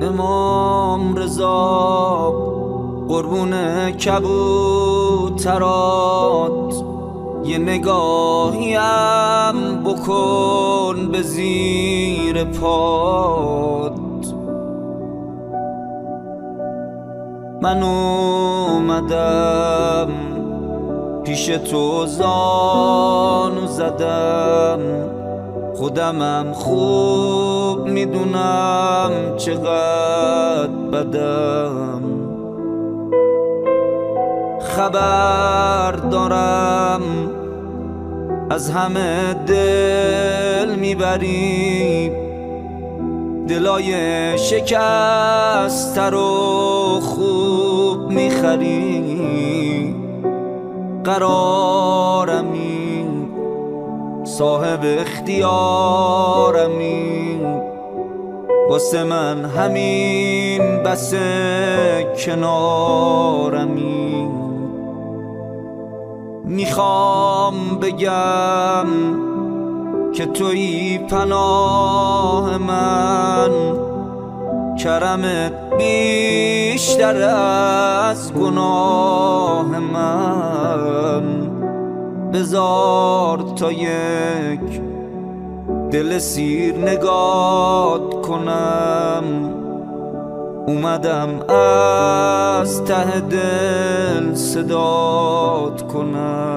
امام رضا قربون کبوترات. یه نگاهیم بکن به زیر پات. من اومدم پیش تو زانو زدم. خودمم خوب می‌دونم چقدر بدم. خبر دارم از همه دل می‌بری. دلای شکست رو خوب می‌خری. قرارمی صاحب اختیارمی. واسه من همین بس کنارمی. می‌خوام بگم که توی پناه من کرمت بیشتر از گناه من. بزار تا یک دل سیر نگات کنم. اومدم از ته دل صدات کنم.